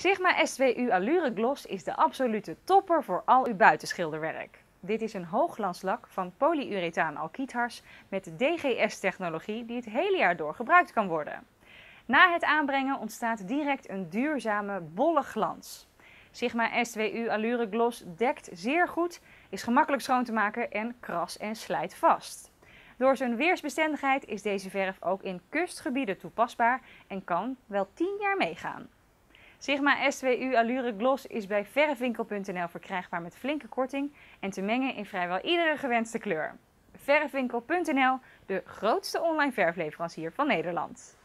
Sigma S2U Allure Gloss is de absolute topper voor al uw buitenschilderwerk. Dit is een hoogglanslak van polyurethaan alkithars met DGS-technologie die het hele jaar door gebruikt kan worden. Na het aanbrengen ontstaat direct een duurzame, bolle glans. Sigma S2U Allure Gloss dekt zeer goed, is gemakkelijk schoon te maken en kras en slijt vast. Door zijn weersbestendigheid is deze verf ook in kustgebieden toepasbaar en kan wel 10 jaar meegaan. Sigma S2U Allure Gloss is bij verfwinkel.nl verkrijgbaar met flinke korting en te mengen in vrijwel iedere gewenste kleur. Verfwinkel.nl, de grootste online verfleverancier van Nederland.